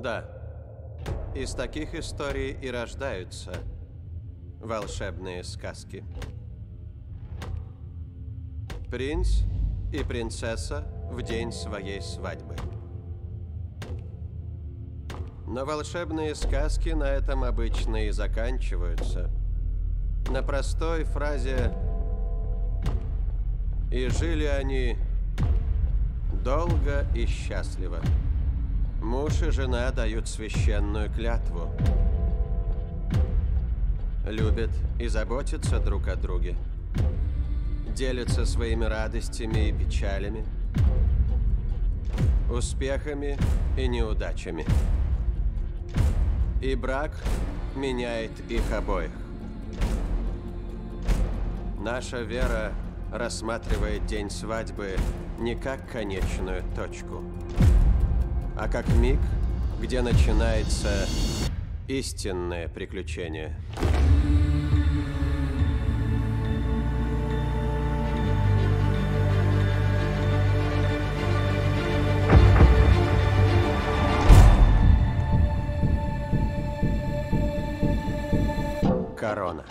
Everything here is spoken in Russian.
Да. Из таких историй и рождаются волшебные сказки. Принц и принцесса в день своей свадьбы. Но волшебные сказки на этом обычно и заканчиваются. На простой фразе «И жили они долго и счастливо». Муж и жена дают священную клятву. Любят и заботятся друг о друге. Делятся своими радостями и печалями. Успехами и неудачами. И брак меняет их обоих. Наша вера рассматривает день свадьбы не как конечную точку, а как миг, где начинается истинное приключение. Корона.